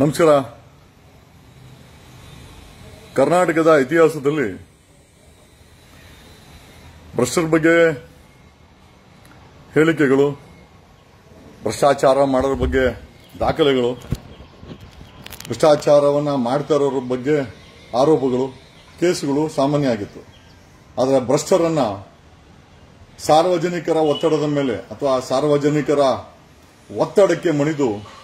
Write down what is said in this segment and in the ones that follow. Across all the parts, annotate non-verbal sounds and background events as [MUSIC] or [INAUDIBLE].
ನಮಸ್ಕಾರ. ಕರ್ನಾಟಕದ ಇತಿಹಾಸದಲ್ಲಿ ಭ್ರಷ್ಟರ ಬಗ್ಗೆ ಹೇಳಿಕೆಗಳು, ಭ್ರಷ್ಟಾಚಾರ ಮಾಡೋರ ಬಗ್ಗೆ ದಾಖಲೆಗಳು, ಭ್ರಷ್ಟಾಚಾರವನ್ನು ಮಾಡ್ತಾ ಬಗ್ಗೆ ಆರೋಪಗಳು, ಕೇಸುಗಳು ಸಾಮಾನ್ಯ ಆಗಿತ್ತು ಆದರೆ ಭ್ರಷ್ಟರನ್ನ ಸಾರ್ವಜನಿಕರ ಒತ್ತಡದ ಮೇಲೆ ಅಥವಾ ಸಾರ್ವಜನಿಕರ ಒತ್ತಡಕ್ಕೆ ಮಣಿದು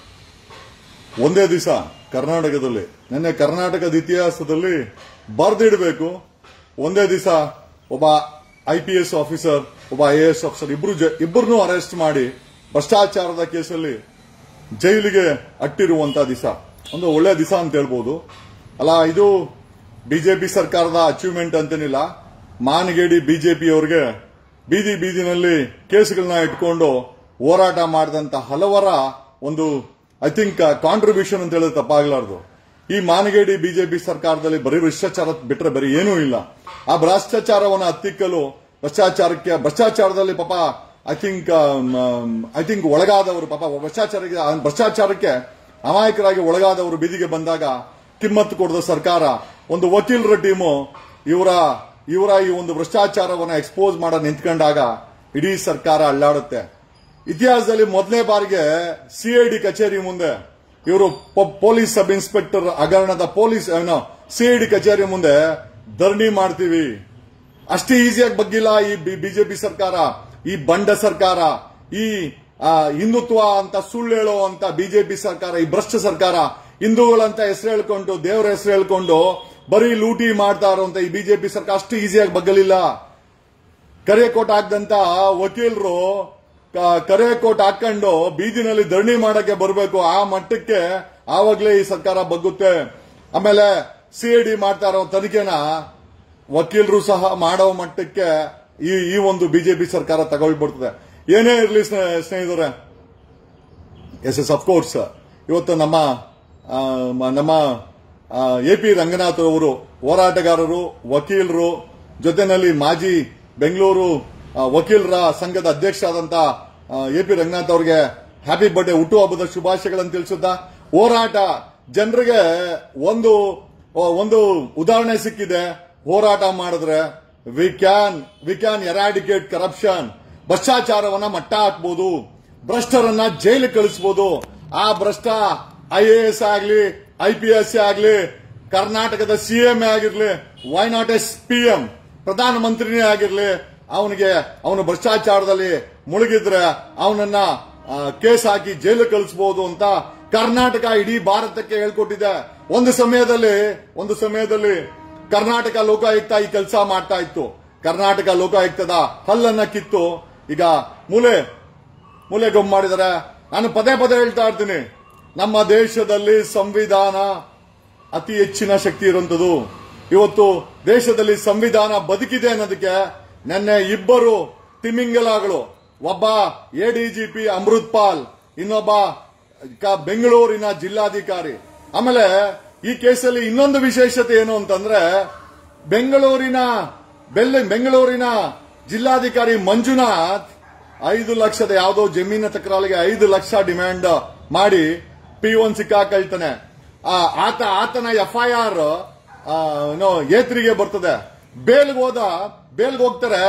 ಒಂದೇ ದಿವಸ ಕರ್ನಾಟಕದಲ್ಲಿ. ನಿನ್ನೆ ಕರ್ನಾಟಕದ ಇತಿಹಾಸದಲ್ಲಿ ಬರೆದಿಡಬೇಕು. ಒಂದೇ ದಿವಸ ಒಬ್ಬ ಐ ಪಿ ಎಸ್ ಆಫೀಸರ್, ಒಬ್ಬ ಐ ಎಸ್ ಆಫೀಸರ್ ಇಬ್ರು ಇಬ್ಬರನ್ನು ಅರೆಸ್ಟ್ ಮಾಡಿ ಭ್ರಷ್ಟಾಚಾರದ ಕೇಸಲ್ಲಿ ಜೈಲಿಗೆ ಅಟ್ಟಿರುವಂತ ದಿವಸ. ಒಂದು ಒಳ್ಳೆ ದಿವಸ ಅಂತ ಹೇಳ್ಬೋದು. ಅಲ್ಲ, ಇದು ಬಿಜೆಪಿ ಸರ್ಕಾರದ ಅಚೀವ್ಮೆಂಟ್ ಅಂತೇನಿಲ್ಲ. ಮಾನಗೇಡಿ ಬಿಜೆಪಿಯವರಿಗೆ ಬೀದಿ ಬೀದಿನಲ್ಲಿ ಕೇಸ್ಗಳನ್ನ ಇಟ್ಕೊಂಡು ಹೋರಾಟ ಮಾಡಿದಂತ ಹಲವರ ಒಂದು ಐ ಥಿಂಕ್ ಕಾಂಟ್ರಿಬ್ಯೂಷನ್ ಅಂತ ಹೇಳಿದ್ರೆ ತಪ್ಪಾಗಲಾರದು. ಈ ಮಾನಗೇಡಿ ಬಿಜೆಪಿ ಸರ್ಕಾರದಲ್ಲಿ ಬರೀ ಭ್ರಷ್ಟಾಚಾರ ಬಿಟ್ಟರೆ ಬರೀ ಏನೂ ಇಲ್ಲ. ಆ ಭ್ರಷ್ಟಾಚಾರವನ್ನು ಹತ್ತಿಕ್ಕಲು ಭ್ರಷ್ಟಾಚಾರಕ್ಕೆ, ಭ್ರಷ್ಟಾಚಾರದಲ್ಲಿ ಪಾಪ ಐ ಥಿಂಕ್ ಐ ಥಿಂಕ್ ಒಳಗಾದವರು ಪಾಪ ಭ್ರಷ್ಟಾಚಾರಕ್ಕೆ ಭ್ರಷ್ಟಾಚಾರಕ್ಕೆ ಅಮಾಯಕರಾಗಿ ಒಳಗಾದವರು ಬೀದಿಗೆ ಬಂದಾಗ ಕಿಮ್ಮತ್ತು ಕೊಡದ ಸರ್ಕಾರ. ಒಂದು ವಕೀಲರ ಟೀಮು ಇವರ ಇವರ ಈ ಒಂದು ಭ್ರಷ್ಟಾಚಾರವನ್ನು ಎಕ್ಸ್ಪೋಸ್ ಮಾಡ ನಿಂತ್ಕೊಂಡಾಗ ಇಡೀ ಸರ್ಕಾರ ಅಲ್ಲಾಡುತ್ತೆ. ಇತಿಹಾಸದಲ್ಲಿ ಮೊದಲನೇ ಬಾರಿಗೆ ಸಿಐಡಿ ಕಚೇರಿ ಮುಂದೆ, ಇವರು ಪೊಲೀಸ್ ಸಬ್ ಇನ್ಸ್ಪೆಕ್ಟರ್ ಹಗರಣದ ಪೊಲೀಸ್ ಸಿಐಡಿ ಕಚೇರಿ ಮುಂದೆ ಧರಣಿ ಮಾಡ್ತೀವಿ. ಅಷ್ಟೇ ಈಸಿಯಾಗಿ ಬಗ್ಗಿಲ್ಲ ಈ ಬಿಜೆಪಿ ಸರ್ಕಾರ, ಈ ಬಂಡ ಸರ್ಕಾರ, ಈ ಹಿಂದುತ್ವ ಅಂತ ಸುಳ್ಳು ಹೇಳೋ ಅಂತ ಬಿಜೆಪಿ ಸರ್ಕಾರ, ಈ ಭ್ರಷ್ಟ ಸರ್ಕಾರ, ಹಿಂದೂಗಳಂತ ಹೆಸರು ಹೇಳ್ಕೊಂಡು, ದೇವರ ಹೆಸರು ಹೇಳ್ಕೊಂಡು ಬರೀ ಲೂಟಿ ಮಾಡ್ತಾ ಇರುವಂತ ಈ ಬಿಜೆಪಿ ಸರ್ಕಾರ ಅಷ್ಟು ಈಸಿಯಾಗಿ ಬಗ್ಗಲಿಲ್ಲ. ಕರೆ ಕೋಟ್ ಹಾಕ್ದಂತ ವಕೀಲರು ಕರೆ ಕೋಟ್ ಹಾಕೊಂಡು ಬೀದಿನಲ್ಲಿ ಧರಣಿ ಮಾಡಕ್ಕೆ ಬರಬೇಕು. ಆ ಮಟ್ಟಕ್ಕೆ ಆವಾಗಲೇ ಈ ಸರ್ಕಾರ ಬಗ್ಗುತ್ತೆ. ಆಮೇಲೆ ಸಿಐಡಿ ಮಾಡ್ತಾ ಇರೋ ತನಿಖೆನ ವಕೀಲರು ಸಹ ಮಾಡೋ ಮಟ್ಟಕ್ಕೆ ಈ ಈ ಒಂದು ಬಿಜೆಪಿ ಸರ್ಕಾರ ತಗೊಳ್ಬಿಡ್ತದೆ. ಏನೇ ಇರಲಿ ಸ್ನೇಹಿತರೆ. ಎಸ್ ಎಸ್ ಅಫ್ಕೋರ್ಸ್ ಇವತ್ತು ನಮ್ಮ ನಮ್ಮ ಎ ಪಿ ರಂಗನಾಥ್ ಅವರು ಹೋರಾಟಗಾರರು, ವಕೀಲರು, ಜೊತೆನಲ್ಲಿ ಮಾಜಿ ಬೆಂಗಳೂರು ವಕೀಲರ ಸಂಘದ ಅಧ್ಯಕ್ಷ ಆದಂತ ಎ ಪಿ ರಂಗನಾಥ್ ಅವರಿಗೆ ಹ್ಯಾಪಿ ಬರ್ಡೇ ಹುಟ್ಟುಹಬ್ಬದ ಶುಭಾಶಯಗಳನ್ನು ತಿಳಿಸುತ್ತಾ, ಹೋರಾಟ ಜನರಿಗೆ ಒಂದು ಒಂದು ಉದಾಹರಣೆ ಸಿಕ್ಕಿದೆ. ಹೋರಾಟ ಮಾಡಿದ್ರೆ we can we can eradicate corruption ಭ್ರಷ್ಟಾಚಾರವನ್ನ ಮಟ್ಟ ಹಾಕ್ಬೋದು. ಭ್ರಷ್ಟರನ್ನ ಜೈಲು ಕಳಿಸಬಹುದು ಆ ಭ್ರಷ್ಟ ಐ ಎ ಎಸ್ ಆಗ್ಲಿ ಐ ಪಿ ಎಸ್ ಆಗ್ಲಿ, ಕರ್ನಾಟಕದ ಸಿಎಂ ಆಗಿರ್ಲಿ why not S P M ಪ್ರಧಾನಮಂತ್ರಿನೇ ಆಗಿರ್ಲಿ ಅವನಿಗೆ, ಅವನು ಭ್ರಷ್ಟಾಚಾರದಲ್ಲಿ ಮುಳುಗಿದ್ರೆ ಅವನನ್ನ ಕೇಸ್ ಹಾಕಿ ಜೈಲು ಕಳಿಸಬಹುದು ಅಂತ ಕರ್ನಾಟಕ ಇಡೀ ಭಾರತಕ್ಕೆ ಹೇಳ್ಕೊಟ್ಟಿದೆ. ಒಂದು ಸಮಯದಲ್ಲಿ ಒಂದು ಸಮಯದಲ್ಲಿ ಕರ್ನಾಟಕ ಲೋಕಾಯುಕ್ತ ಈ ಕೆಲಸ ಮಾಡ್ತಾ ಇತ್ತು. ಕರ್ನಾಟಕ ಲೋಕಾಯುಕ್ತದ ಹಲ್ಲನ್ನ ಕಿತ್ತು. ಈಗ ಮೂಲೆ ಮೂಲೆ ಗಮ್ ಮಾಡಿದರೆ ನಾನು ಪದೇ ಪದೇ ಹೇಳ್ತಾ ಇರ್ತೀನಿ. ನಮ್ಮ ದೇಶದಲ್ಲಿ ಸಂವಿಧಾನ ಅತಿ ಹೆಚ್ಚಿನ ಶಕ್ತಿ ಇರುವಂತದ್ದು ಇವತ್ತು ದೇಶದಲ್ಲಿ ಸಂವಿಧಾನ ಬದುಕಿದೆ ಅನ್ನೋದಕ್ಕೆ ನಿನ್ನೆ ಇಬ್ಬರು ತಿಮಿಂಗಲಗಳು, ಒಬ್ಬ ಎಡಿಜಿಪಿ ಅಮೃತ್ ಪಾಲ್, ಇನ್ನೊಬ್ಬ ಬೆಂಗಳೂರಿನ ಜಿಲ್ಲಾಧಿಕಾರಿ. ಆಮೇಲೆ ಈ ಕೇಸಲ್ಲಿ ಇನ್ನೊಂದು ವಿಶೇಷತೆ ಏನು ಅಂತಂದ್ರೆ, ಬೆಂಗಳೂರಿನ ಬೆಲ್ಲ ಬೆಂಗಳೂರಿನ ಜಿಲ್ಲಾಧಿಕಾರಿ ಮಂಜುನಾಥ್ ಐದು ಲಕ್ಷದ ಯಾವುದೋ ಜಮೀನ ತಕರಾಲಿಗೆ ಐದು ಲಕ್ಷ ಡಿಮ್ಯಾಂಡ್ ಮಾಡಿ ಪಿ ಒನ್ ಸಿಕ್ಕಾಕೊಳ್ತಾನೆ. ಆತ, ಆತನ ಎಫ್ಐಆರ್ ಏತ್ರಿಗೆ ಬರ್ತದೆ. ಬೇಲ್ಗೆ ಹೋದ ಬೇಲ್ಗೆ ಹೋಗ್ತಾರೆ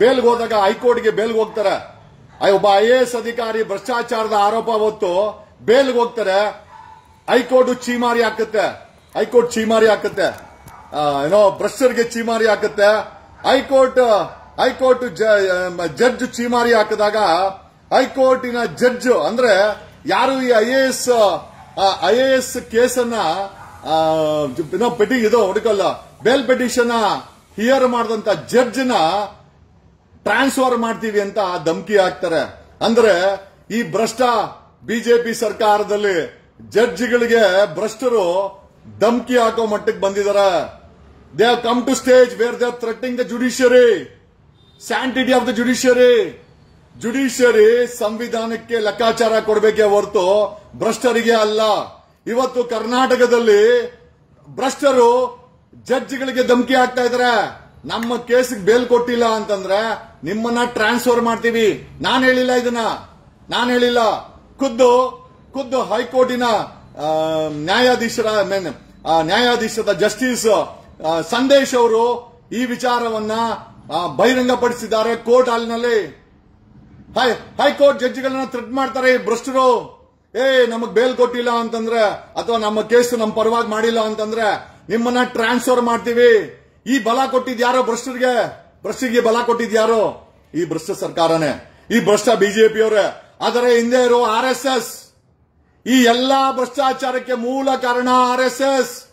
ಬೇಲ್ಗೆ ಹೋದಾಗ ಹೈಕೋರ್ಟ್ಗೆ ಬೇಲ್ಗೆ ಹೋಗ್ತಾರೆ. ಒಬ್ಬ ಐ ಎ ಎಸ್ ಅಧಿಕಾರಿ ಭ್ರಷ್ಟಾಚಾರದ ಆರೋಪ ಹೊತ್ತು ಬೇಲ್ಗೆ ಹೋಗ್ತಾರೆ. ಹೈಕೋರ್ಟ್ ಚೀಮಾರಿ ಹಾಕುತ್ತೆ. ಹೈಕೋರ್ಟ್ ಚೀಮಾರಿ ಹಾಕುತ್ತೆ. ಏನೋ ಭ್ರಷ್ಟರಿಗೆ ಚೀಮಾರಿ ಹಾಕುತ್ತೆ. ಹೈಕೋರ್ಟ್ ಹೈಕೋರ್ಟ್ ಜಡ್ಜ್ ಚೀಮಾರಿ ಹಾಕಿದಾಗ ಹೈಕೋರ್ಟಿನ ಜಡ್ಜ್ ಅಂದ್ರೆ ಯಾರು ಈ I A S I A S ಕೇಸನ್ನ petty ಇದು ಹುಡುಕಲ್ಲ, ಬೇಲ್ ಪೆಟಿಷನ್ ಹಿಯರ್ ಮಾಡಿದಂತ ಜಡ್ಜ್ನ ಟ್ರಾನ್ಸ್ಫರ್ ಮಾಡ್ತೀವಿ ಅಂತ ಧಮಕಿ ಹಾಕ್ತಾರೆ. ಅಂದ್ರೆ ಈ ಭ್ರಷ್ಟ ಬಿಜೆಪಿ ಸರ್ಕಾರದಲ್ಲಿ ಜಡ್ಜ್ಗಳಿಗೆ ಭ್ರಷ್ಟರು ಧಮಕಿ ಹಾಕೋ ಮಟ್ಟಕ್ಕೆ ಬಂದಿದ್ದಾರೆ. They have come to stage where they are threatening the judiciary sanctity of the judiciary judiciary ಸಂವಿಧಾನಕ್ಕೆ ಲೆಕ್ಕಾಚಾರ ಕೊಡಬೇಕೇ ಹೊರತು ಭ್ರಷ್ಟರಿಗೆ ಅಲ್ಲ. ಇವತ್ತು ಕರ್ನಾಟಕದಲ್ಲಿ ಭ್ರಷ್ಟರು ಜಡ್ಜ್ಗಳಿಗೆ ಧಮಕಿ ಆಗ್ತಾ ಇದಾರೆ. ನಮ್ಮ ಕೇಸಿಗೆ ಬೇಲ್ ಕೊಟ್ಟಿಲ್ಲ ಅಂತಂದ್ರೆ ನಿಮ್ಮನ್ನ ಟ್ರಾನ್ಸ್ಫರ್ ಮಾಡ್ತೀವಿ. ನಾನು ಹೇಳಿಲ್ಲ ಇದನ್ನ. ನಾನು ಹೇಳಿಲ್ಲ. ಖುದ್ದು ಖುದ್ದು ಹೈಕೋರ್ಟಿನ ನ್ಯಾಯಾಧೀಶರ ಮೇನ್ ನ್ಯಾಯಾಧೀಶದ ಜಸ್ಟಿಸ್ ಸಂದೇಶ್ ಅವರು ಈ ವಿಚಾರವನ್ನ ಬಹಿರಂಗಪಡಿಸಿದ್ದಾರೆ ಕೋರ್ಟ್ ಹಾಲ್ನಲ್ಲಿ ಹೈಕೋರ್ಟ್ ಜಡ್ಜ್ಗಳನ್ನ ಥ್ರೆಟ್ ಮಾಡ್ತಾರೆ, ಈ ಭ್ರಷ್ಟರು. ಏ, ನಮಗ್ ಬೇಲ್ ಕೊಟ್ಟಿಲ್ಲ ಅಂತಂದ್ರೆ, ಅಥವಾ ನಮ್ಮ ಕೇಸ್ ನಮ್ಮ ಪರವಾಗಿ ಮಾಡಿಲ್ಲ ಅಂತಂದ್ರೆ ನಿಮ್ಮನ್ನ ಟ್ರಾನ್ಸ್ಫರ್ ಮಾಡ್ತೀವಿ. ಈ ಬಲ ಕೊಟ್ಟಿದ್ಯಾರೋ ಭ್ರಷ್ಟರಿಗೆ? ಭ್ರಷ್ಟಿಗೆ ಬಲ ಕೊಟ್ಟಿದ್ಯಾರೋ ಈ ಭ್ರಷ್ಟ ಸರ್ಕಾರನೇ. ಈ ಭ್ರಷ್ಟ ಬಿಜೆಪಿಯವರೇ. ಆದರೆ ಹಿಂದೆ ಇರೋ ಆರ್ ಎಸ್ ಎಸ್. ಈ ಎಲ್ಲಾ ಭ್ರಷ್ಟಾಚಾರಕ್ಕೆ ಮೂಲ ಕಾರಣ R S S.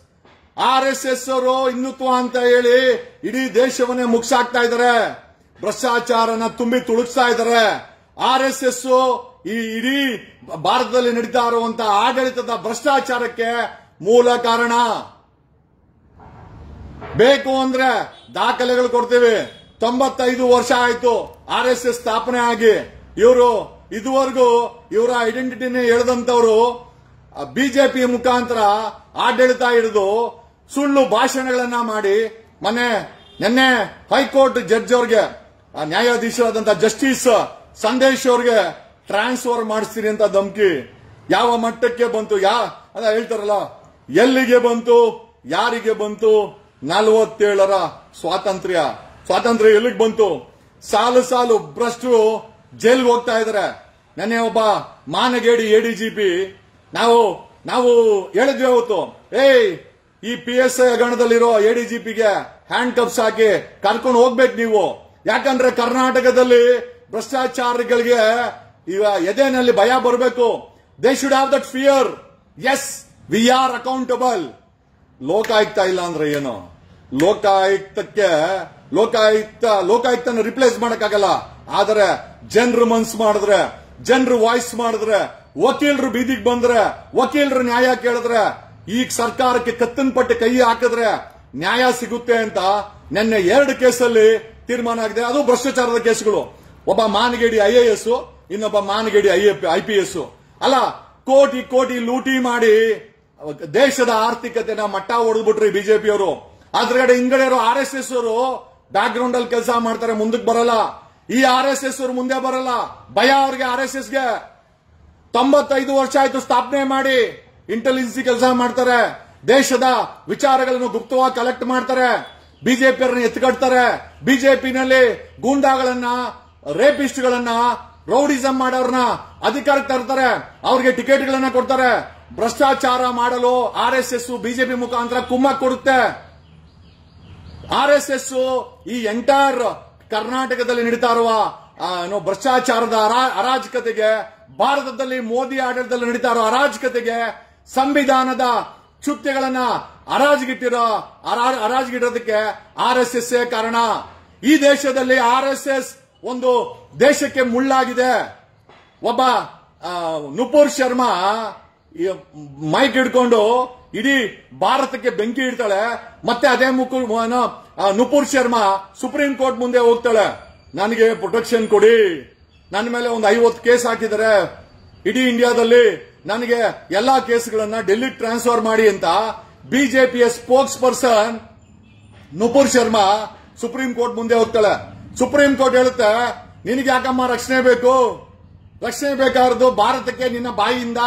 R S S ಅವರು ಹಿಂದುತ್ವ ಅಂತ ಹೇಳಿ ಇಡೀ ದೇಶವನ್ನೇ ಮುಗಿಸಾಕ್ತಾ ಇದ್ದಾರೆ. ಭ್ರಷ್ಟಾಚಾರನ ತುಂಬಿ ತುಳುಕ್ತಾ ಇದ್ದಾರೆ. ಆರ್ ಎಸ್ ಎಸ್ ಈ ಇಡೀ ಭಾರತದಲ್ಲಿ ನಡೀತಾ ಇರುವಂತಹ ಆಡಳಿತದ ಭ್ರಷ್ಟಾಚಾರಕ್ಕೆ ಮೂಲ ಕಾರಣ. ಬೇಕು ಅಂದ್ರೆ ದಾಖಲೆಗಳು ಕೊಡ್ತೀವಿ. ತೊಂಬತ್ತೈದು ವರ್ಷ ಆಯ್ತು ಆರ್ ಎಸ್ ಎಸ್ ಸ್ಥಾಪನೆ ಆಗಿ. ಇವರು ಇದುವರೆಗೂ ಇವರ ಐಡೆಂಟಿಟಿನೇ ಎಳೆದಂತವರು ಬಿಜೆಪಿ ಮುಖಾಂತರ ಆಡಳಿತ ಹಿಡಿದು ಸುಳ್ಳು ಭಾಷಣಗಳನ್ನ ಮಾಡಿ ಮೊನ್ನೆ ನಿನ್ನೆ ಹೈಕೋರ್ಟ್ ಜಡ್ಜ್ ಅವ್ರಿಗೆ ನ್ಯಾಯಾಧೀಶರಾದಂತ ಜಸ್ಟಿಸ್ ಸಂದೇಶ್ ಅವ್ರಿಗೆ ಟ್ರಾನ್ಸ್ಫರ್ ಮಾಡಿಸ್ತೀರಿ ಅಂತ ಧಮಕಿ. ಯಾವ ಮಟ್ಟಕ್ಕೆ ಬಂತು, ಯಾ ಅದ ಹೇಳ್ತಾರಲ್ಲ, ಎಲ್ಲಿಗೆ ಬಂತು, ಯಾರಿಗೆ ಬಂತು ನಲವತ್ತೇಳರ ಸ್ವಾತಂತ್ರ್ಯ. ಸ್ವಾತಂತ್ರ್ಯ ಎಲ್ಲಿಗೆ ಬಂತು? ಸಾಲು ಸಾಲು ಭ್ರಷ್ಟರು ಜೈಲ್ಗೆ ಹೋಗ್ತಾ ಇದಾರೆ. ನೆನ್ನೆ ಒಬ್ಬ ಮಾನಗೇಡಿ ಎಡಿಜಿಪಿ ನಾವು ನಾವು ಹೇಳಿದ್ವಿ ಅವತ್ತು, ಏಯ್, ಈ ಪಿ ಎಸ್ ಐ ಗಣದಲ್ಲಿರೋ ಎಡಿಜಿಪಿಗೆ ಹ್ಯಾಂಡ್ ಕಪ್ಸ್ ಹಾಕಿ ಕರ್ಕೊಂಡು ಹೋಗ್ಬೇಕು ನೀವು. ಯಾಕಂದ್ರೆ ಕರ್ನಾಟಕದಲ್ಲಿ ಭ್ರಷ್ಟಾಚಾರಗಳಿಗೆ ಈಗ ಎದೆನಲ್ಲಿ ಭಯ ಬರಬೇಕು. They should have that fear as we are accountable Lokayukta ಇಲ್ಲ ಅಂದ್ರೆ ಏನು? ಲೋಕಾಯುಕ್ತಕ್ಕೆ, ಲೋಕಾಯುಕ್ತ, ಲೋಕಾಯುಕ್ತನ ರಿಪ್ಲೇಸ್ ಮಾಡಕ್ಕಾಗಲ್ಲ. ಆದರೆ ಜನರು ಮನ್ಸ್ ಮಾಡಿದ್ರೆ, ಜನರು ವಾಯ್ಸ್ ಮಾಡಿದ್ರೆ, ವಕೀಲರು ಬೀದಿಗೆ ಬಂದ್ರೆ, ವಕೀಲರು ನ್ಯಾಯ ಕೇಳಿದ್ರೆ, ಈಗ ಸರ್ಕಾರಕ್ಕೆ ಕತ್ತನ್ ಪಟ್ಟಿ ಕೈ ಹಾಕಿದ್ರೆ ನ್ಯಾಯ ಸಿಗುತ್ತೆ ಅಂತ ನಿನ್ನೆ ಎರಡು ಕೇಸಲ್ಲಿ ತೀರ್ಮಾನ ಆಗಿದೆ. ಅದು ಭ್ರಷ್ಟಾಚಾರದ ಕೇಸ್ಗಳು. ಒಬ್ಬ ಮಾನಗೇಡಿ ಐ ಎ ಎಸ್ ಇನ್ನೊಬ್ಬ ಮಾನಗೇಡಿ ಐ ಪಿ ಎಸ್ ಅಲ್ಲ, ಕೋಟಿ ಕೋಟಿ ಲೂಟಿ ಮಾಡಿ ದೇಶದ ಆರ್ಥಿಕತೆನ ಮಟ್ಟ ಹೊಡೆದ್ಬಿಟ್ರಿ ಬಿಜೆಪಿಯವರು ಅದ್ರಗಡೆ ಹಿಂಗಡೆ ಆರ್ ಎಸ್ ಎಸ್ ಅವರು ಬ್ಯಾಕ್ ಅಲ್ಲಿ ಕೆಲಸ ಮಾಡ್ತಾರೆ ಮುಂದಕ್ಕೆ ಬರಲ್ಲ. ಈ ಆರ್ ಎಸ್ ಎಸ್ ಅವರು ಮುಂದೆ ಬರಲ್ಲ. ಭಯ ಅವ್ರಿಗೆ ಆರ್ ಎಸ್ ಎಸ್ಗೆ ತೊಂಬತ್ತೈದು ವರ್ಷ ಆಯ್ತು ಸ್ಥಾಪನೆ ಮಾಡಿ ಇಂಟೆಲಿಜೆನ್ಸಿ ಕೆಲಸ ಮಾಡ್ತಾರೆ. ದೇಶದ ವಿಚಾರಗಳನ್ನು ಗುಪ್ತವಾಗಿ ಕಲೆಕ್ಟ್ ಮಾಡ್ತಾರೆ. ಬಿಜೆಪಿಯವ್ರನ್ನ ಎತ್ಕಡ್ತಾರೆ. ಬಿಜೆಪಿನಲ್ಲಿ ಗೂಂಡಾಗಳನ್ನ ರೇಪಿಸ್ಟ್ಗಳನ್ನ ರೌಡಿಸಂ ಮಾಡೋರ್ನ ಅಧಿಕಾರಕ್ಕೆ ತರ್ತಾರೆ. ಅವ್ರಿಗೆ ಟಿಕೆಟ್ಗಳನ್ನ ಕೊಡ್ತಾರೆ. ಭ್ರಷ್ಟಾಚಾರ ಮಾಡಲು ಆರ್ ಎಸ್ ಎಸ್ ಬಿಜೆಪಿ ಮುಖಾಂತರ ಕುಮ್ಮಕ್ ಕೊಡುತ್ತೆ. ಆರ್ ಎಸ್ ಎಸ್ ಈ ಎಂಟೈರ್ ಕರ್ನಾಟಕದಲ್ಲಿ ನಡೀತಾ ಇರುವ ಭ್ರಷ್ಟಾಚಾರದ ಅರಾ- ಅರಾಜಕತೆಗೆ, ಭಾರತದಲ್ಲಿ ಮೋದಿ ಆಡಳಿತದಲ್ಲಿ ನಡೀತಾ ಇರೋ ಅರಾಜಕತೆಗೆ ಸಂವಿಧಾನದ ಚುಕ್ತಿಗಳನ್ನ ಹರಾಜಿಗಿಟ್ಟಿರೋ ಹರಾ- ಹರಾಜಿಗಿಡೋದಕ್ಕೆ ಆರ್ ಎಸ್ ಎಸ್ ಕಾರಣ. ಈ ದೇಶದಲ್ಲಿ ಆರ್ ಎಸ್ ಎಸ್ ಒಂದು ದೇಶಕ್ಕೆ ಮುಳ್ಳಾಗಿದೆ. ಒಬ್ಬ ನುಪುರ್ ಶರ್ಮಾ ಮೈಕ್ ಹಿಡ್ಕೊಂಡು ಇಡೀ ಭಾರತಕ್ಕೆ ಬೆಂಕಿ ಇಡ್ತಾಳೆ ಮತ್ತೆ ಅದೇ ಮುಕು ಏನು, ನುಪುರ್ ಶರ್ಮಾ ಸುಪ್ರೀಂ ಕೋರ್ಟ್ ಮುಂದೆ ಹೋಗ್ತಾಳೆ. ನನಗೆ ಪ್ರೊಟೆಕ್ಷನ್ ಕೊಡಿ. ನನ್ನ ಮೇಲೆ ಒಂದು ಐವತ್ತು ಕೇಸ್ ಹಾಕಿದ್ದಾರೆ. ಇಡೀ ಇಂಡಿಯಾದಲ್ಲಿ ನನಗೆ ಎಲ್ಲಾ ಕೇಸ್ಗಳನ್ನ ಡೆಲ್ಲಿ ಟ್ರಾನ್ಸ್ಫರ್ ಮಾಡಿ ಅಂತ ಬಿಜೆಪಿಯ spokesperson Nupur Sharma Supreme Court ಮುಂದೆ ಹೋಗ್ತಾಳೆ. ಸುಪ್ರೀಂ ಕೋರ್ಟ್ ಹೇಳುತ್ತೆ ನಿನಗೆ ಯಾಕಮ್ಮ ರಕ್ಷಣೆ ಬೇಕು? ರಕ್ಷಣೆ ಬೇಕಾರದು ಭಾರತಕ್ಕೆ ನಿನ್ನ ಬಾಯಿಯಿಂದ.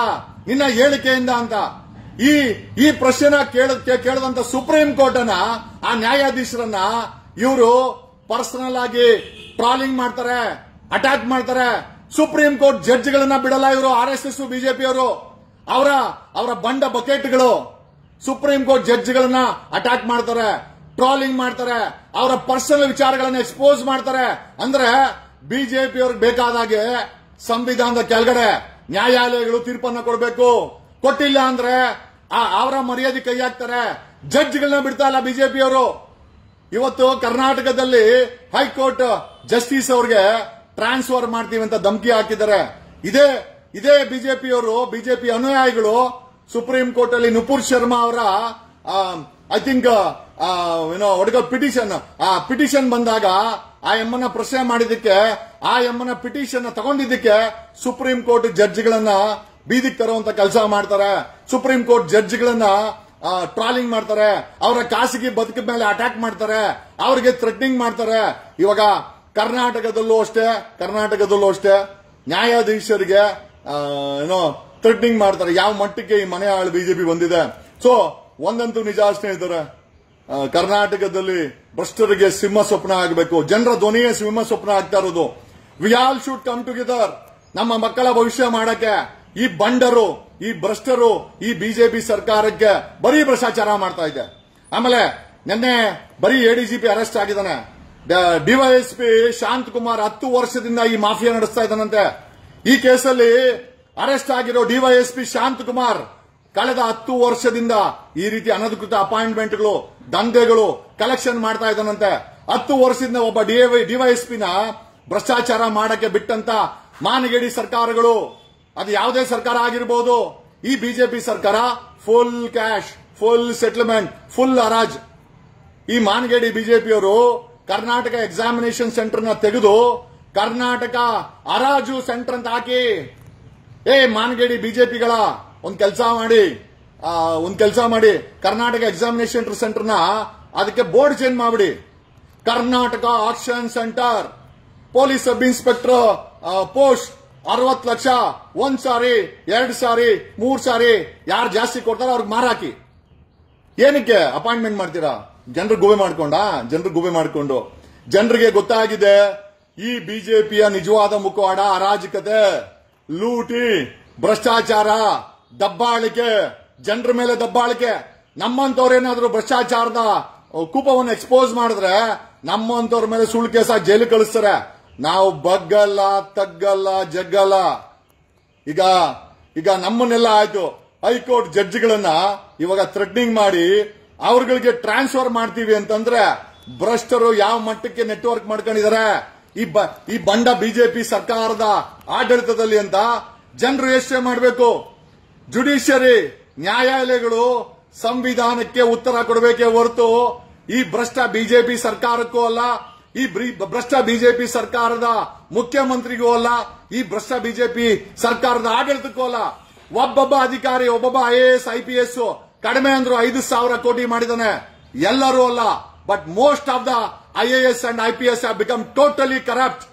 ನಿನ್ನ ಹೇಳಿಕೆಯಿಂದ ಅಂತ ಈ ಈ ಪ್ರಶ್ನೆನ ಕೇಳದಂತ ಸುಪ್ರೀಂ ಕೋರ್ಟ್ ಅನ್ನ ಆ ನ್ಯಾಯಾಧೀಶರನ್ನ ಇವರು ಪರ್ಸನಲ್ ಆಗಿ ಟ್ರಾಲಿಂಗ್ ಮಾಡ್ತಾರೆ, ಅಟ್ಯಾಕ್ ಮಾಡ್ತಾರೆ. ಸುಪ್ರೀಂ ಕೋರ್ಟ್ ಜಡ್ಜ್ಗಳನ್ನ ಬಿಡಲ್ಲ ಇವರು, ಆರ್ ಎಸ್ ಎಸ್ ಬಿಜೆಪಿಯವರು ಅವರ ಅವರ ಬಂಡ ಬಕೆಟ್ಗಳು ಸುಪ್ರೀಂ ಕೋರ್ಟ್ ಜಡ್ಜ್ಗಳನ್ನ ಅಟ್ಯಾಕ್ ಮಾಡ್ತಾರೆ, ಟ್ರಾಲಿಂಗ್ ಮಾಡ್ತಾರೆ, ಅವರ ಪರ್ಸನಲ್ ವಿಚಾರಗಳನ್ನ ಎಕ್ಸ್ಪೋಸ್ ಮಾಡ್ತಾರೆ. ಅಂದ್ರೆ ಬಿಜೆಪಿ ಅವ್ರಿಗೆ ಬೇಕಾದಾಗೆ ಸಂವಿಧಾನದ ಕೆಳಗಡೆ ನ್ಯಾಯಾಲಯಗಳು ತೀರ್ಪನ್ನ ಕೊಡಬೇಕು. ಕೊಟ್ಟಿಲ್ಲ ಅಂದ್ರೆ ಆ ಅವರ ಮರ್ಯಾದೆ ಕೈ ಹಾಕ್ತಾರೆ ಜಡ್ಜ್ಗಳನ್ನ ಬಿಡ್ತಾ ಇಲ್ಲ ಬಿಜೆಪಿಯವರು ಇವತ್ತು ಕರ್ನಾಟಕದಲ್ಲಿ ಹೈಕೋರ್ಟ್ ಜಸ್ಟಿಸ್ ಅವ್ರಿಗೆ ಟ್ರಾನ್ಸ್ಫರ್ ಮಾಡ್ತೀವಿ ಅಂತ ಧಮಕಿ ಹಾಕಿದ್ದಾರೆ. ಇದೇ ಇದೇ ಬಿಜೆಪಿಯವರು ಬಿಜೆಪಿ ಅನುಯಾಯಿಗಳು ಸುಪ್ರೀಂ ಕೋರ್ಟ್ ಅಲ್ಲಿ ನುಪುರ್ ಶರ್ಮಾ ಅವರ ಐ ಥಿಂಕ್ ಏನೋ ಒಡಗ ಪಿಟಿಷನ್, ಆ, ಪಿಟಿಷನ್ ಬಂದಾಗ ಆ ಎಮ್ಮನ ಪ್ರಶ್ನೆ ಮಾಡಿದ್ದಕ್ಕೆ ಆ ಎಮ್ಮನ ಪಿಟಿಷನ್ ತಗೊಂಡಿದ್ದಕ್ಕೆ ಸುಪ್ರೀಂ ಕೋರ್ಟ್ ಜಡ್ಜ್ಗಳನ್ನ ಬೀದಿಗೆ ತರುವಂತ ಕೆಲಸ ಮಾಡ್ತಾರೆ. ಸುಪ್ರೀಂ ಕೋರ್ಟ್ ಜಡ್ಜ್ಗಳನ್ನ ಟ್ರಾಲಿಂಗ್ ಮಾಡ್ತಾರೆ. ಅವರ ಖಾಸಗಿ ಬದುಕ ಮೇಲೆ ಅಟ್ಯಾಕ್ ಮಾಡ್ತಾರೆ. ಅವರಿಗೆ ಥ್ರೆಟ್ನಿಂಗ್ ಮಾಡ್ತಾರೆ. ಇವಾಗ ಕರ್ನಾಟಕದಲ್ಲೂ ಅಷ್ಟೇ ಕರ್ನಾಟಕದಲ್ಲೂ ಅಷ್ಟೇ ನ್ಯಾಯಾಧೀಶರಿಗೆ ಏನೋ ಥ್ರೆಟ್ನಿಂಗ್ ಮಾಡ್ತಾರೆ. ಯಾವ ಮಟ್ಟಕ್ಕೆ ಈ ಮನೆ ಆಳು ಬಿಜೆಪಿ ಬಂದಿದೆ. ಸೊ ಒಂದಂತೂ ನಿಜ ಅಷ್ಟೇ ಆ, ಕರ್ನಾಟಕದಲ್ಲಿ ಭ್ರಷ್ಟರಿಗೆ ಸಿಂಹ ಸ್ವಪ್ನ ಆಗಬೇಕು. ಜನರ ಧ್ವನಿಯೇ ಸಿಂಹ ಸ್ವಪ್ನ ಆಗ್ತಾ ಇರೋದು. We all should come together ನಮ್ಮ ಮಕ್ಕಳ ಭವಿಷ್ಯ ಮಾಡಕ್ಕೆ ಈ ಬಂಡರು, ಈ ಭ್ರಷ್ಟರು, ಈ ಬಿಜೆಪಿ ಸರ್ಕಾರಕ್ಕೆ ಬರೀ ಭ್ರಷ್ಟಾಚಾರ ಮಾಡ್ತಾ ಇದೆ. ಆಮೇಲೆ ನಿನ್ನೆ ಬರೀ ಎಡಿಜಿಪಿ ಅರೆಸ್ಟ್ ಆಗಿದ್ದಾನೆ. ಡಿವೈಎಸ್ಪಿ ಶಾಂತ್ ಕುಮಾರ್ ಹತ್ತು ವರ್ಷದಿಂದ ಈ ಮಾಫಿಯಾ ನಡೆಸ್ತಾ ಇದ್ದಾನಂತೆ. ಈ ಕೇಸಲ್ಲಿ ಅರೆಸ್ಟ್ ಆಗಿರೋ ಡಿವೈಎಸ್ಪಿ ಶಾಂತ್ ಕುಮಾರ್ ಕಳೆದ ಹತ್ತು ವರ್ಷದಿಂದ ಈ ರೀತಿ ಅನಧಿಕೃತ ಅಪಾಯಿಂಟ್ಮೆಂಟ್ಗಳು ದಂಧೆಗಳು ಕಲೆಕ್ಷನ್ ಮಾಡ್ತಾ ಇದ್ದಾನಂತೆ. ಹತ್ತು ವರ್ಷದಿಂದ ಒಬ್ಬ ಡಿವೈಎಸ್ಪಿನ ಭ್ರಷ್ಟಾಚಾರ ಮಾಡಕ್ಕೆ ಬಿಟ್ಟಂತ ಮಾನಗೇಡಿ ಸರ್ಕಾರಗಳು, ಅದು ಯಾವುದೇ ಸರ್ಕಾರ ಆಗಿರಬಹುದು ಈ ಬಿಜೆಪಿ ಸರ್ಕಾರ full cash full settlement full ಅರಾಜ್ ಈ ಮಾನಗೇಡಿ ಬಿಜೆಪಿಯವರು ಕರ್ನಾಟಕ ಎಕ್ಸಾಮಿನೇಷನ್ ಸೆಂಟರ್ನ ತೆಗೆದು ಕರ್ನಾಟಕ ಹರಾಜು ಸೆಂಟರ್ ಅಂತ ಹಾಕಿ, ಏ ಮಾನಗೇಡಿ ಬಿಜೆಪಿಗಳ ಒಂದ್ ಕೆಲಸ ಮಾಡಿ ಒಂದ್ ಕೆಲಸ ಮಾಡಿ, ಕರ್ನಾಟಕ ಎಕ್ಸಾಮಿನೇಷನ್ ಸೆಂಟರ್ನ ಅದಕ್ಕೆ ಬೋರ್ಡ್ ಚೇಂಜ್ ಮಾಡ್ಬಿಡಿ. Karnataka action centre police sub inspector post ಅರವತ್ ಲಕ್ಷ, ಒಂದ್ ಸಾರಿ, ಎರಡ್ ಸಾರಿ, ಮೂರ್ ಸಾರಿ, ಯಾರು ಜಾಸ್ತಿ ಕೊಡ್ತಾರೋ ಅವ್ರಿಗೆ ಮಾರಾಕಿ ಏನಕ್ಕೆ ಅಪಾಯಿಂಟ್ಮೆಂಟ್ ಮಾಡ್ತೀರಾ? ಜನರು ಗುಬೆ ಮಾಡ್ಕೊಂಡ? ಜನರು ಗುಬೆ ಮಾಡ್ಕೊಂಡು. ಜನರಿಗೆ ಗೊತ್ತಾಗಿದೆ, ಈ ಬಿಜೆಪಿಯ ನಿಜವಾದ ಮುಖವಾಡ ಅರಾಜಕತೆ, ಲೂಟಿ, ಭ್ರಷ್ಟಾಚಾರ. ದಬ್ಬಾಳಿಕೆ, ಜನರ ಮೇಲೆ ದಬ್ಬಾಳಿಕೆ ನಮ್ಮಂತವ್ರೇನಾದ್ರೂ ಭ್ರಷ್ಟಾಚಾರದ ಕೂಪವನ್ನು ಎಕ್ಸ್ಪೋಸ್ ಮಾಡಿದ್ರೆ ನಮ್ಮಂತವ್ರ ಮೇಲೆ ಸುಳ್ಳು ಕೇಸ ಜೈಲು ಕಳಿಸ್ತಾರೆ. ನಾವು ಬಗ್ಗಲ್ಲ, ತಗ್ಗಲ್ಲ, ಜಗ್ಗಲ್ಲ. ಈಗ ಈಗ ನಮ್ಮನ್ನೆಲ್ಲ ಆಯ್ತು. ಹೈಕೋರ್ಟ್ ಜಡ್ಜ್ಗಳನ್ನ ಇವಾಗ ಥ್ರೆಟ್ನಿಂಗ್ ಮಾಡಿ ಅವ್ರಗಳಿಗೆ ಟ್ರಾನ್ಸ್ಫರ್ ಮಾಡ್ತೀವಿ ಅಂತಂದ್ರೆ ಭ್ರಷ್ಟರು ಯಾವ ಮಟ್ಟಕ್ಕೆ ನೆಟ್ವರ್ಕ್ ಮಾಡ್ಕೊಂಡಿದ್ದಾರೆ ಈ ಬಂಡ ಬಿಜೆಪಿ ಸರ್ಕಾರದ ಆಡಳಿತದಲ್ಲಿ ಅಂತ ಜನರು ಯೋಚನೆ ಮಾಡಬೇಕು. ಜುಡಿಷಿಯರಿ ನ್ಯಾಯಾಲಯಗಳು ಸಂವಿಧಾನಕ್ಕೆ ಉತ್ತರ ಕೊಡಬೇಕೇ ಹೊರತು ಈ ಭ್ರಷ್ಟ ಬಿಜೆಪಿ ಸರ್ಕಾರಕ್ಕೂ ಅಲ್ಲ, ಈ ಭ್ರಷ್ಟ ಬಿಜೆಪಿ ಸರ್ಕಾರದ ಮುಖ್ಯಮಂತ್ರಿಗೂ ಅಲ್ಲ, ಈ ಭ್ರಷ್ಟ ಬಿಜೆಪಿ ಸರ್ಕಾರದ ಆಡಳಿತಕ್ಕೂ ಅಲ್ಲ. ಒಬ್ಬೊಬ್ಬ ಅಧಿಕಾರಿ, ಒಬ್ಬೊಬ್ಬ ಐಎಎಸ್ ಐಪಿಎಸ್ ಕಡಿಮೆ ಅಂದ್ರು ಐದು ಸಾವಿರ ಕೋಟಿ ಮಾಡಿದಾನೆ ಎಲ್ಲರೂ ಅಲ್ಲ but most of the IAS and IPS become totally corrupt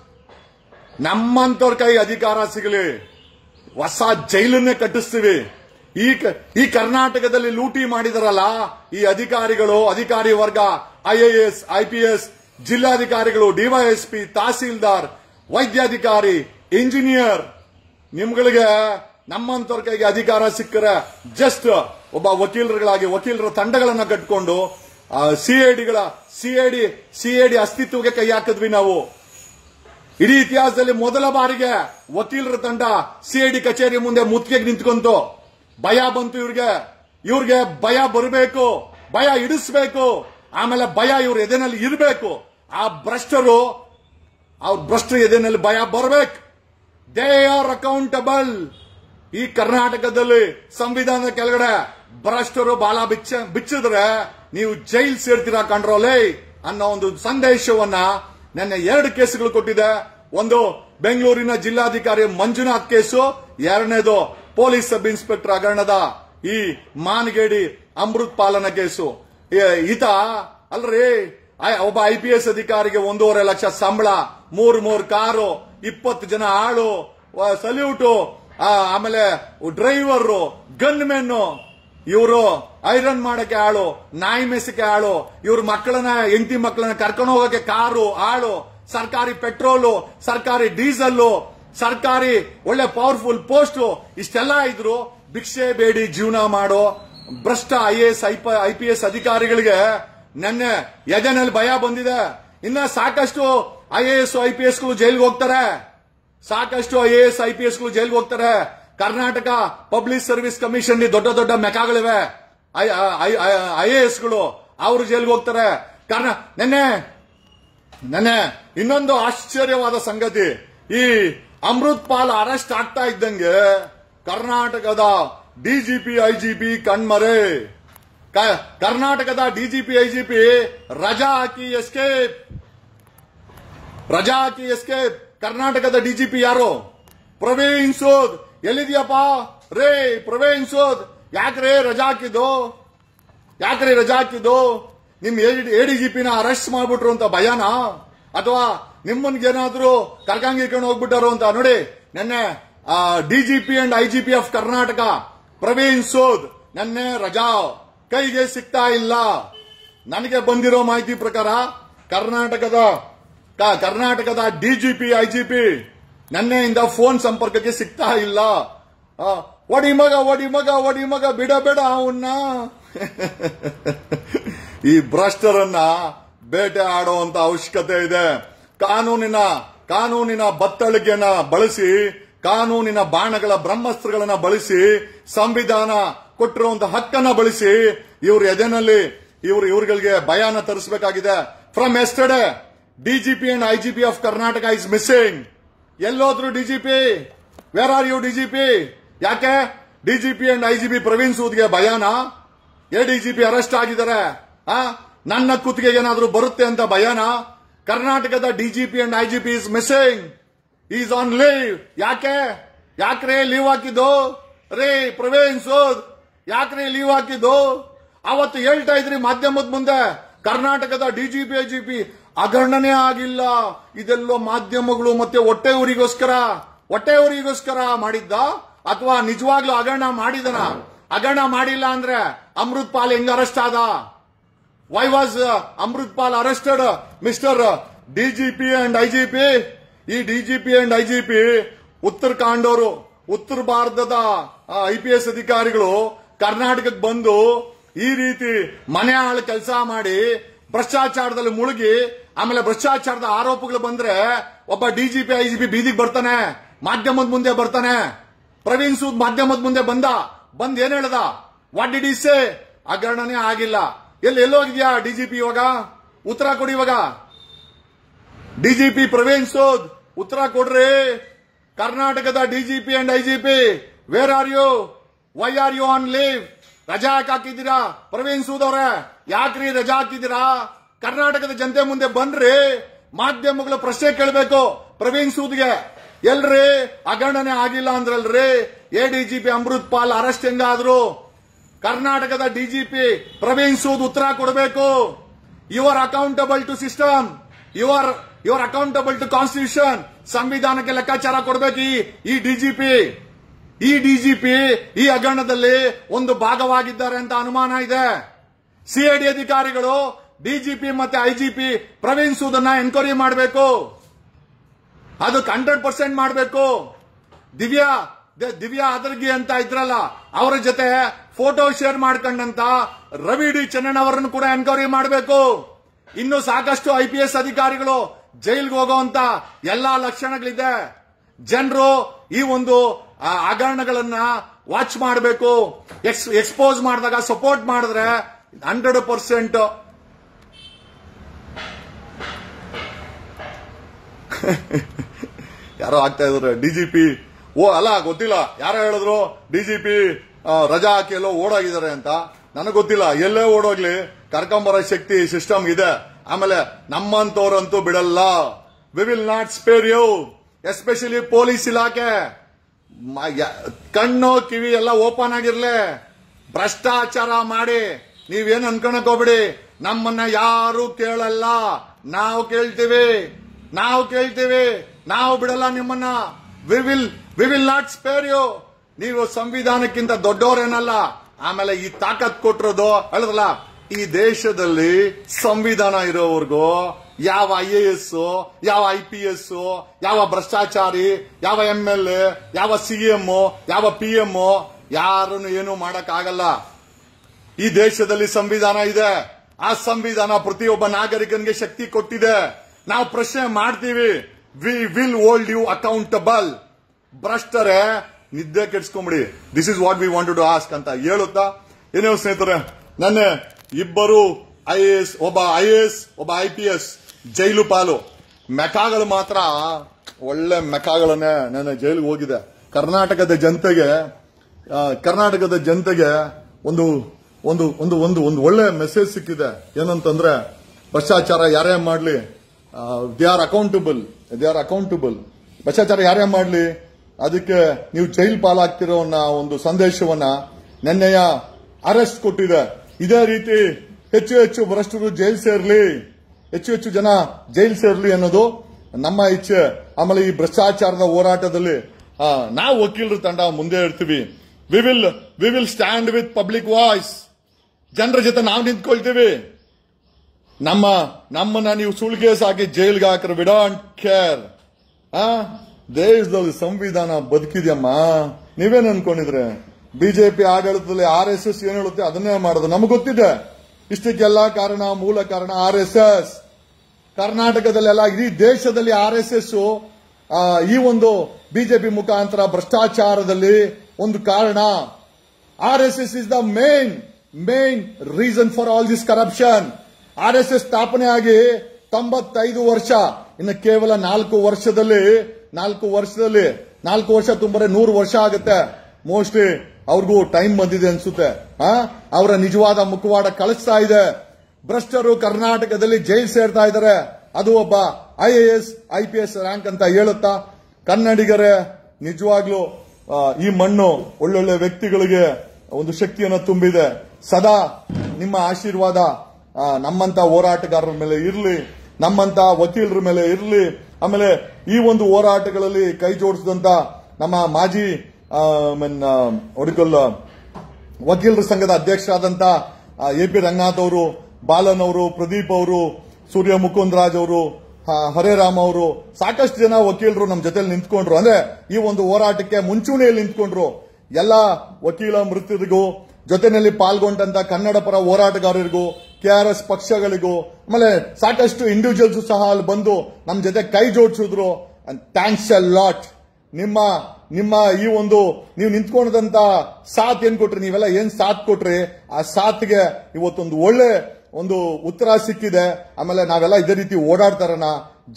ನಮ್ಮಂತವ್ರ ಕೈ ಅಧಿಕಾರ ಸಿಗಲಿ. ಹೊಸ ಜೈಲನ್ನೇ ಕಟ್ಟಿಸ್ತೀವಿ. ಈ ಈ ಕರ್ನಾಟಕದಲ್ಲಿ ಲೂಟಿ ಮಾಡಿದಾರಲ್ಲ, ಈ ಅಧಿಕಾರಿಗಳು, ಅಧಿಕಾರಿ ವರ್ಗ ಐಎಎಸ್ ಐಪಿಎಸ್ ಜಿಲ್ಲಾಧಿಕಾರಿಗಳು ಡಿವೈಎಸ್ಪಿ ತಹಸೀಲ್ದಾರ್, ವೈದ್ಯಾಧಿಕಾರಿ, ಇಂಜಿನಿಯರ್, ನಿಮ್ಗಳಿಗೆ ನಮ್ಮಂತವ್ರ ಕೈಗೆ ಅಧಿಕಾರ ಸಿಕ್ಕರೆ ಜಸ್ಟ್ ಒಬ್ಬ ವಕೀಲರುಗಳಾಗಿ, ವಕೀಲರ ತಂಡಗಳನ್ನು ಕಟ್ಕೊಂಡು ಸಿಐಡಿಗಳ ಸಿಐಡಿ ಸಿಐಡಿ ಅಸ್ತಿತ್ವಕ್ಕೆ ಕೈ ಹಾಕಿದ್ವಿ ನಾವು. ಇಡೀ ಇತಿಹಾಸದಲ್ಲಿ ಮೊದಲ ಬಾರಿಗೆ ವಕೀಲರ ತಂಡ ಸಿಐಡಿ ಕಚೇರಿ ಮುಂದೆ ಮುತ್ತಿಗೆಗೆ ನಿಂತ್ಕೊಂತು. ಭಯ ಬಂತು ಇವ್ರಿಗೆ. ಇವ್ರಿಗೆ ಭಯ ಬರಬೇಕು, ಭಯ ಇಡಿಸ್ಬೇಕು ಆಮೇಲೆ ಭಯ ಇವ್ರ ಎದೆನಲ್ಲಿ ಇರಬೇಕು. ಆ ಭ್ರಷ್ಟರು, ಅವ್ರ ಭ್ರಷ್ಟರ ಎದೆನಲ್ಲಿ ಭಯ ಬರಬೇಕು. ದೇ ಆರ್ ಅಕೌಂಟಬಲ್ ಈ ಕರ್ನಾಟಕದಲ್ಲಿ ಸಂವಿಧಾನದ ಕೆಳಗಡೆ ಭ್ರಷ್ಟರು ಬಾಲ ಬಿಚ್ಚ, ಬಿಚ್ಚಿದ್ರೆ ನೀವು ಜೈಲ್ ಸೇರ್ತೀರಾ ಕಂಡ್ರೋಲೇ ಅನ್ನೋ ಒಂದು ಸಂದೇಶವನ್ನ ನನ್ನ ಎರಡು ಕೇಸುಗಳು ಕೊಟ್ಟಿದೆ. ಒಂದು ಬೆಂಗಳೂರಿನ ಜಿಲ್ಲಾಧಿಕಾರಿ ಮಂಜುನಾಥ್ ಕೇಸು, ಎರಡನೇದು ಪೊಲೀಸ್ ಸಬ್ ಇನ್ಸ್ಪೆಕ್ಟರ್ ಹಗರಣದ ಈ ಮಾನಗೇಡಿ ಅಮೃತ್ ಪಾಲನ ಕೇಸು. ಈತ ಅಲ್ರಿ ಒಬ್ಬ ಐ ಪಿ ಎಸ್ ಅಧಿಕಾರಿಗೆ ಒಂದೂವರೆ ಲಕ್ಷ ಸಂಬಳ, ಮೂರ್ ಮೂರ್ ಕಾರು, ಇಪ್ಪತ್ತು ಜನ ಆಳು ಸಲ್ಯೂಟು ಆಮೇಲೆ ಡ್ರೈವರ್ ಗನ್ ಮೆನ್ ಇವರು ಐರನ್ ಮಾಡಕ್ಕೆ ಆಳು, ನಾಯಿ ಮೇಸಕ್ಕೆ ಆಳು, ಇವ್ರ ಮಕ್ಕಳನ್ನ, ಹೆಂಡತಿ ಮಕ್ಕಳನ್ನ ಕರ್ಕೊಂಡು ಹೋಗಕ್ಕೆ ಕಾರು, ಆಳು ಸರ್ಕಾರಿ ಪೆಟ್ರೋಲು, ಸರ್ಕಾರಿ ಡೀಸೆಲ್ಲು, ಸರ್ಕಾರಿ ಒಳ್ಳೆ ಪವರ್ಫುಲ್ ಪೋಸ್ಟ್, ಇಷ್ಟೆಲ್ಲ ಇದ್ರು ಭಿಕ್ಷೆ ಬೇಡಿ ಜೀವನ ಮಾಡೋ ಭ್ರಷ್ಟ I S I P S ಅಧಿಕಾರಿಗಳಿಗೆ ನೆನ್ನೆ ಎದೆನಲ್ಲಿ ಭಯ ಬಂದಿದೆ. ಇನ್ನ ಸಾಕಷ್ಟು I A S, I P ಎಸ್ಗಳು ಜೈಲ್ಗೆ ಹೋಗ್ತಾರೆ. ಸಾಕಷ್ಟು I A S, I P ಎಸ್ಗಳು ಜೈಲ್ಗೆ ಹೋಗ್ತಾರೆ. ಕರ್ನಾಟಕ ಪಬ್ಲಿಕ್ ಸರ್ವಿಸ್ ಕಮಿಷನ್ ದೊಡ್ಡ ದೊಡ್ಡ ಮೆಕಾಗಳಿವೆ. ಐ ಎ ಎಸ್ಗಳು ಅವರು ಜೈಲ್ಗೆ ಹೋಗ್ತಾರೆ. ಕರ್ನಾ, ನೆನ್ನೆ ನೆನ್ನೆ ಇನ್ನೊಂದು ಆಶ್ಚರ್ಯವಾದ ಸಂಗತಿ. ಈ ಅಮೃತ್ ಪಾಲ್ ಅರೆಸ್ಟ್ ಆಗ್ತಾ ಇದ್ದಂಗೆ ಕರ್ನಾಟಕದ ಡಿಜಿಪಿ ಐಜಿಪಿ ಕಣ್ಮರೆ. ಕರ್ನಾಟಕದ ಡಿಜಿಪಿ ಐಜಿಪಿ ರಜಾ ಹಾಕಿ ಎಸ್ಕೇಪ್. ರಜಾ ಹಾಕಿ ಎಸ್ಕೇಪ್. ಕರ್ನಾಟಕದ ಡಿಜಿಪಿ ಯಾರು? ಪ್ರವೀಣ್ ಸೋದ್. ಎಲ್ಲಿದ್ಯಪ್ಪ? ರೇ, ಪ್ರವೀಣ್ ಸೋದ್. ಯಾಕ್ರೇ ರಜಾ ಹಾಕಿದ್ದು? ಯಾಕ್ರಿ ರಜಾ ಹಾಕಿದ್ದು? ನಿಮ್ ಎಡಿಜಿಪಿನ ಅರೆಸ್ಟ್ ಮಾಡ್ಬಿಟ್ರು ಅಂತ ಭಯನಾ? ಅಥವಾ ನಿಮ್ಮನ್ಗೇನಾದ್ರೂ ಇಟ್ಕೊಂಡು ಹೋಗ್ಬಿಟ್ಟಾರು ಅಂತ? ನೋಡಿ, ನೆನ್ನೆ DGP and IGP of Karnataka Praveen Sood, ನನ್ನೆ ರಜಾ ಕೈಗೆ ಸಿಗ್ತಾ ಇಲ್ಲ. ನನಗೆ ಬಂದಿರೋ ಮಾಹಿತಿ ಪ್ರಕಾರ, ಕರ್ನಾಟಕದ ಕರ್ನಾಟಕದ ಡಿಜಿಪಿ ಐಜಿಪಿ ನನ್ನೆಯಿಂದ ಫೋನ್ ಸಂಪರ್ಕಕ್ಕೆ ಸಿಗ್ತಾ ಇಲ್ಲ. ಒಡಿ ಮಗ ಒಡಿ ಮಗ ಒಡಿ ಮಗ, ಬಿಡ ಬೇಡ ಅವನ್ನ. [LAUGHS] ಈ ಭ್ರಷ್ಟರನ್ನ ಬೇಟೆ ಆಡುವಂತ ಅವಶ್ಯಕತೆ ಇದೆ. ಕಾನೂನಿನ ಕಾನೂನಿನ ಬತ್ತಳಿಕೆಯನ್ನ ಬಳಸಿ, ಕಾನೂನಿನ ಬಾಣಗಳ ಬ್ರಹ್ಮಸ್ತ್ರಗಳನ್ನ ಬಳಸಿ, ಸಂವಿಧಾನ ಕೊಟ್ಟಿರುವಂತಹ ಹಕ್ಕನ್ನ ಬಳಸಿ, ಇವ್ರ ಎದೆನಲ್ಲಿ ಇವರು ಇವ್ರುಗಳಿಗೆ ಭಯಾನ ತರಿಸಬೇಕಾಗಿದೆ. From yesterday DGP and IGP of Karnataka is missing ಎಲ್ಲೋದ್ರು DGP where are you DGP ಯಾಕೆ? ಡಿಜಿಪಿ ಅಂಡ್ ಐಜಿಪಿ ಪ್ರವೀಣ್ ಸೂದ್ಗೆ ಭಯಾನ? ಎಡಿಜಿಪಿ ಅರೆಸ್ಟ್ ಆಗಿದ್ದಾರೆ. ನನ್ನ ಕುತ್ತಿಗೆ ಏನಾದರೂ ಬರುತ್ತೆ ಅಂತ ಭಯನಾ? ಕರ್ನಾಟಕದ DGP and IGP is missing is on leave ಯಾಕೆ? ಯಾಕ್ರೆ ಲೀವ್ ಹಾಕಿದ್ದು? ರೇ, ಪ್ರವೀಣ್, ಸೂದ್. ಯಾಕ್ರೆ ಲೀವ್ ಹಾಕಿದ್ದು? ಅವತ್ತು ಹೇಳ್ತಾ ಇದ್ರಿ ಮಾಧ್ಯಮದ ಮುಂದೆ, ಕರ್ನಾಟಕದ ಡಿಜಿಪಿ ಐಜಿಪಿ ಅಗರ್ಣನೆ ಆಗಿಲ್ಲ. ಇದೆಲ್ಲೋ ಮಾಧ್ಯಮಗಳು ಮತ್ತೆ ಹೊಟ್ಟೆ ಊರಿಗೋಸ್ಕರ ಹೊಟ್ಟೆ ಊರಿಗೋಸ್ಕರ ಮಾಡಿದ್ದ? ಅಥವಾ ನಿಜವಾಗ್ಲೂ ಅಗರಣ ಮಾಡಿದನ? ಅಗರಣ ಮಾಡಿಲ್ಲ ಅಂದ್ರೆ ಅಮೃತ್ ಪಾಲ್ ಹೆಂಗ್ ಅರೆಸ್ಟ್ ಆದ? Why was Amritpal arrested mister DGP and IGP ಈ ಡಿಜಿಪಿ ಅಂಡ್ ಐಜಿಪಿ ಉತ್ತರಾಖಂಡ್ ಅವರು ಉತ್ತರ ಭಾರತದ ಐ ಪಿ ಎಸ್ ಅಧಿಕಾರಿಗಳು ಕರ್ನಾಟಕಕ್ಕೆ ಬಂದು ಈ ರೀತಿ ಮನೆ ಆಳು ಕೆಲಸ ಮಾಡಿ ಭ್ರಷ್ಟಾಚಾರದಲ್ಲಿ ಮುಳುಗಿ, ಆಮೇಲೆ ಭ್ರಷ್ಟಾಚಾರದ ಆರೋಪಗಳು ಬಂದ್ರೆ ಒಬ್ಬ ಡಿಜಿಪಿ ಐಜಿಪಿ ಬೀದಿಗೆ ಬರ್ತಾನೆ, ಮಾಧ್ಯಮದ ಮುಂದೆ ಬರ್ತಾನೆ. ಪ್ರವೀಣ್ ಸೂದ್ ಮಾಧ್ಯಮದ ಮುಂದೆ ಬಂದ. ಬಂದ್ ಏನ್ ಹೇಳ್ದ? ವಾಟ್ ಡಿಡ್ ಈ ಸೇ ಹಗರಣನೇ ಆಗಿಲ್ಲ. ಎಲ್ಲಿ ಎಲ್ಲೋಗಿದ್ಯಾ ಡಿಜಿಪಿ ಇವಾಗ? ಉತ್ತರ ಕೊಡಿ ಇವಾಗ. ಡಿಜಿಪಿ ಪ್ರವೀಣ್ ಸೂದ್, ಉತ್ತರ ಕೊಡ್ರಿ. ಕರ್ನಾಟಕದ DGP and IGP where are you why are you on leave ರಜಾ ಯಾಕೆ ಹಾಕಿದ್ದೀರಾ? ಪ್ರವೀಣ್ ಸೂದ್ ಅವರೇ, ಯಾಕ್ರಿ ರಜಾ ಹಾಕಿದ್ದೀರಾ? ಕರ್ನಾಟಕದ ಜನತೆ ಮುಂದೆ ಬನ್ರಿ ಮಾಧ್ಯಮಗಳ ಪ್ರಶ್ನೆ ಕೇಳಬೇಕು ಪ್ರವೀಣ್ ಸೂದ್ಗೆ. ಎಲ್ರಿ ಅಗಣನೆ ಆಗಿಲ್ಲ ಅಂದ್ರಲ್ರಿ. ಎಡಿಜಿಪಿ ಅಮೃತ್ ಪಾಲ್ ಅರೆಸ್ಟ್ ಹೆಂಗಾದ್ರು? ಕರ್ನಾಟಕದ ಡಿಜಿಪಿ ಪ್ರವೀಣ್ ಸೂದ್ ಉತ್ತರ ಕೊಡಬೇಕು. You are accountable to system you are you are accountable to constitution ಸಂವಿಧಾನಕ್ಕೆ ಲೆಕ್ಕಾಚಾರ ಕೊಡಬೇಕು ಈ- ಡಿಜಿಪಿ. ಈ ಡಿಜಿಪಿ ಈ ಹಗರಣದಲ್ಲಿ ಒಂದು ಭಾಗವಾಗಿದ್ದಾರೆ ಅಂತ ಅನುಮಾನ ಇದೆ. ಸಿಐಡಿ ಅಧಿಕಾರಿಗಳು ಡಿಜಿಪಿ ಮತ್ತೆ ಐಜಿಪಿ ಪ್ರವೀಣ್ ಸೂದನ್ನ ಎನ್ಕ್ವೈರಿ ಮಾಡಬೇಕು. ಅದಕ್ಕೆ ಹಂಡ್ರೆಡ್ ಪರ್ಸೆಂಟ್ ಮಾಡಬೇಕು. ದಿವ್ಯಾ ದಿವ್ಯಾ ಅದರ್ಗಿ ಅಂತ ಇದ್ರಲ್ಲ, ಅವರ ಜೊತೆ ಫೋಟೋ ಶೇರ್ ಮಾಡ್ಕೊಂಡಂತ ರವಿ ಡಿ ಚೆನ್ನಣ್ಣ ಅವರನ್ನು ಕೂಡ ಎನ್ಕ್ವೈರಿ ಮಾಡಬೇಕು. ಇನ್ನು ಸಾಕಷ್ಟು ಐ ಪಿ ಎಸ್ ಅಧಿಕಾರಿಗಳು ಜೈಲ್ಗೆ ಹೋಗುವಂತ ಎಲ್ಲಾ ಲಕ್ಷಣಗಳಿದೆ. ಜನರು ಈ ಒಂದು ಹಗರಣಗಳನ್ನ ವಾಚ್ ಮಾಡಬೇಕು. ಎಕ್ಸ್ಪೋಸ್ ಮಾಡಿದಾಗ, ಸಪೋರ್ಟ್ ಮಾಡಿದ್ರೆ ಹಂಡ್ರೆಡ್ ಪರ್ಸೆಂಟ್. [LAUGHS] ಯಾರೋ ಆಗ್ತಾ ಇದ್ರು ಡಿಜಿಪಿ ಓ, ಅಲ್ಲ, ಗೊತ್ತಿಲ್ಲ. ಯಾರ ಹೇಳಿದ್ರು ಡಿಜಿಪಿ ರಜಾ ಹಾಕಿ ಎಲ್ಲೋ ಓಡೋಗಿದ್ದಾರೆ ಅಂತ. ನನಗೆ ಗೊತ್ತಿಲ್ಲ. ಎಲ್ಲೇ ಓಡೋಗ್ಲಿ. ಕರ್ಕೊಂಬರೋ ಶಕ್ತಿ ಸಿಸ್ಟಮ್ ಇದೆ. ಆಮೇಲೆ ನಮ್ಮಂತವ್ರಂತೂ ಬಿಡಲ್ಲ. We will not spare you especially police ಇಲಾಖೆ. ಕಣ್ಣು, ಕಿವಿ ಎಲ್ಲ ಓಪನ್ ಆಗಿರ್ಲಿ. ಭ್ರಷ್ಟಾಚಾರ ಮಾಡಿ. ನೀವೇನು ಅನ್ಕೊಳಕ್ ಹೋಗ್ಬಿಡಿ. ನಮ್ಮನ್ನ ಯಾರು ಕೇಳಲ್ಲ. ನಾವು ಕೇಳ್ತೀವಿ. ನಾವು ಕೇಳ್ತೀವಿ. ನಾವು ಬಿಡಲ್ಲ ನಿಮ್ಮನ್ನ. We will we will not spare you ನೀವು ಸಂವಿಧಾನಕ್ಕಿಂತ ದೊಡ್ಡವರೇನಲ್ಲ. ಆಮೇಲೆ ಈ ತಾಕತ್ ಕೊಟ್ಟಿರೋದು ಹೇಳಿದ್ರಲ್ಲ ಈ ದೇಶದಲ್ಲಿ ಸಂವಿಧಾನ ಇರೋವರೆಗೂ ಯಾವ ಐ ಎ ಎಸ್ ಯಾವ ಐ ಪಿ ಎಸ್ ಯಾವ ಭ್ರಷ್ಟಾಚಾರಿ, ಯಾವ ಎಂ ಎಲ್ ಎ ಯಾವ ಸಿ ಎಂ ಯಾವ ಪಿ ಎಂ ಯಾರನ್ನು ಏನು ಮಾಡಕ್ ಆಗಲ್ಲ ಈ ದೇಶದಲ್ಲಿ ಸಂವಿಧಾನ ಇದೆ. ಆ ಸಂವಿಧಾನ ಪ್ರತಿಯೊಬ್ಬ ನಾಗರಿಕನಿಗೆ ಶಕ್ತಿ ಕೊಟ್ಟಿದೆ. ನಾವು ಪ್ರಶ್ನೆ ಮಾಡ್ತೀವಿ we will hold you accountable ಭ್ರಷ್ಟರೇ, ನಿದ್ದೆ ಕೆಡ್ಸ್ಕೊಂಬಿಡಿ. This is what we want to ask ಅಂತ ಹೇಳುತ್ತಾ? ಏನೇ ಸ್ನೇಹಿತರೆ, ನನ್ನ ಇಬ್ಬರು ಐ ಎಸ್ ಒಬ್ಬ ಐ ಎಸ್ ಒಬ್ಬ ಐ ಪಿ ಎಸ್ ಜೈಲು ಪಾಲು. ಮೆಕಾಗಳು ಮಾತ್ರ ಒಳ್ಳೆ ಮೆಕಾಗಳನ್ನೇ ನನ್ನ ಜೈಲಿಗೆ ಹೋಗಿದೆ. ಕರ್ನಾಟಕದ ಜನತೆಗೆ ಕರ್ನಾಟಕದ ಜನತೆಗೆ ಒಂದು ಒಂದು ಒಂದು ಒಂದು ಒಂದು ಒಳ್ಳೆ ಮೆಸೇಜ್ ಸಿಕ್ಕಿದೆ. ಏನಂತಂದ್ರೆ, ಭ್ರಷ್ಟಾಚಾರ ಯಾರೇ ಮಾಡಲಿ they are accountable they are accountable ಭ್ರಷ್ಟಾಚಾರ ಯಾರೇ ಮಾಡಲಿ ಅದಕ್ಕೆ ನೀವು ಜೈಲ್ ಪಾಲಾಗ್ತಿರೋ ಒಂದು ಸಂದೇಶವನ್ನ ನಿನ್ನೆಯ ಅರೆಸ್ಟ್ ಕೊಟ್ಟಿದೆ. ಇದೇ ರೀತಿ ಹೆಚ್ಚು ಹೆಚ್ಚು ಭ್ರಷ್ಟರು ಜೈಲ್ ಸೇರ್ಲಿ, ಹೆಚ್ಚು ಹೆಚ್ಚು ಜನ ಜೈಲ್ ಸೇರ್ಲಿ ಅನ್ನೋದು ನಮ್ಮ ಇಚ್ಛೆ. ಆಮೇಲೆ ಈ ಭ್ರಷ್ಟಾಚಾರದ ಹೋರಾಟದಲ್ಲಿ ನಾವು ವಕೀಲರು ತಂಡ ಮುಂದೆ ಇರ್ತೀವಿ. We will we will stand with public voice ಜನರ ಜೊತೆ ನಾವು ನಿಂತ್ಕೊಳ್ತೀವಿ. ನಮ್ಮ, ನಮ್ಮನ್ನ ನೀವು ಸುಳ್ಗೇಸ್ ಹಾಕಿ ಜೈಲ್ಗೆ ಹಾಕ್ರೆ. ವಿ ಡೋಂಟ್ ಕೇರ್ ದೇಶದಲ್ಲಿ ಸಂವಿಧಾನ ಬದುಕಿದ್ಯಮ್ಮ? ನೀವೇನ್ ಅನ್ಕೊಂಡಿದ್ರೆ? ಬಿಜೆಪಿ ಆಡಳಿತದಲ್ಲಿ ಆರ್ ಎಸ್ ಎಸ್ ಏನ್ ಹೇಳುತ್ತೆ? ಅದನ್ನೇ ಮಾಡೋದು. ನಮ್ಗೆ ಗೊತ್ತಿದೆ. ಇಷ್ಟಕ್ಕೆಲ್ಲ ಕಾರಣ, ಮೂಲ ಕಾರಣ ಆರ್ ಎಸ್ ಎಸ್ ಕರ್ನಾಟಕದಲ್ಲೆಲ್ಲ ಇಡೀ ದೇಶದಲ್ಲಿ ಆರ್ ಎಸ್ ಎಸ್ ಈ ಒಂದು ಬಿಜೆಪಿ ಮುಖಾಂತರ ಭ್ರಷ್ಟಾಚಾರದಲ್ಲಿ ಒಂದು ಕಾರಣ. R S S is the main main reason for all this corruption R S S ಸ್ಥಾಪನೆ ಆಗಿ ತೊಂಬತ್ತೈದು ವರ್ಷ, ಇನ್ನು ಕೇವಲ ನಾಲ್ಕು ವರ್ಷದಲ್ಲಿ ನಾಲ್ಕು ವರ್ಷದಲ್ಲಿ, ನಾಲ್ಕು ವರ್ಷ ತುಂಬರೆ ನೂರು ವರ್ಷ ಆಗುತ್ತೆ. ಮೋಸ್ಟ್ಲಿ ಅವ್ರಿಗೂ ಟೈಮ್ ಬಂದಿದೆ ಅನ್ಸುತ್ತೆ. ಅವರ ನಿಜವಾದ ಮುಖವಾಡ ಕಳಿಸ್ತಾ ಇದೆ. ಭ್ರಷ್ಟರು ಕರ್ನಾಟಕದಲ್ಲಿ ಜೈಲ್ ಸೇರ್ತಾ ಇದ್ದಾರೆ. ಅದು ಒಬ್ಬ I A S I P S rank ಅಂತ ಹೇಳುತ್ತಾ, ಕನ್ನಡಿಗರೇ, ನಿಜವಾಗ್ಲೂ ಈ ಮಣ್ಣು ಒಳ್ಳೊಳ್ಳೆ ವ್ಯಕ್ತಿಗಳಿಗೆ ಒಂದು ಶಕ್ತಿಯನ್ನು ತುಂಬಿದೆ. ಸದಾ ನಿಮ್ಮ ಆಶೀರ್ವಾದ ನಮ್ಮಂತ ಹೋರಾಟಗಾರರ ಮೇಲೆ ಇರಲಿ, ನಮ್ಮಂತ ವಕೀಲರ ಮೇಲೆ ಇರಲಿ ಆಮೇಲೆ ಈ ಒಂದು ಹೋರಾಟಗಳಲ್ಲಿ ಕೈ ಜೋಡಿಸಿದಂತ ನಮ್ಮ ಮಾಜಿ ಒಡಿಕಲ್ ವಕೀಲರ ಸಂಘದ ಅಧ್ಯಕ್ಷರಾದಂತ ಎ ಪಿ ರಂಗನಾಥ್ ಅವರು, ಬಾಲನ್ ಅವರು, ಪ್ರದೀಪ್ ಅವರು, ಸೂರ್ಯ ಮುಕುಂದ್ ರಾಜ್ ಅವರು ಹರೇರಾಮ್ ಅವರು, ಸಾಕಷ್ಟು ಜನ ವಕೀಲರು ನಮ್ಮ ಜೊತೆಲಿ ನಿಂತ್ಕೊಂಡ್ರು. ಅಂದ್ರೆ ಈ ಒಂದು ಹೋರಾಟಕ್ಕೆ ಮುಂಚೂಣಿಯಲ್ಲಿ ನಿಂತ್ಕೊಂಡ್ರು. ಎಲ್ಲ ವಕೀಲ ಮೃತರಿಗೂ ಜೊತೆಯಲ್ಲಿ ಪಾಲ್ಗೊಂಡಂತ ಕನ್ನಡ ಪರ ಹೋರಾಟಗಾರರಿಗೂ ಕೆಆರ್ಎಸ್ ಪಕ್ಷಗಳಿಗೂ, ಆಮೇಲೆ ಸಾಕಷ್ಟು ಇಂಡಿವಿಜುವಲ್ಸ್ ಸಹ ಅಲ್ಲಿ ಬಂದು ನಮ್ಮ ಜೊತೆ ಕೈ ಜೋಡಿಸಿದ್ರು. ಥ್ಯಾಂಕ್ಸ್ ಅ ಲಾಟ್ ನಿಮ್ಮ ನಿಮ್ಮ ಈ ಒಂದು, ನೀವು ನಿಂತ್ಕೊಂಡಂತ ಸಾಥ್ ಏನ್ ಕೊಟ್ರಿ? ನೀವೆಲ್ಲ ಏನ್ ಸಾಥ್ ಕೊಟ್ರಿ? ಆ ಸಾತ್ಗೆ ಇವತ್ತೊಂದು ಒಳ್ಳೆ ಒಂದು ಉತ್ತರ ಸಿಕ್ಕಿದೆ. ಆಮೇಲೆ ನಾವೆಲ್ಲ ಇದೇ ರೀತಿ ಓಡಾಡ್ತಾರಣ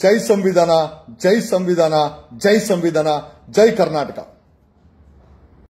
ಜೈ ಸಂವಿಧಾನ ಜೈ ಸಂವಿಧಾನ ಜೈ ಸಂವಿಧಾನ, ಜೈ ಕರ್ನಾಟಕ.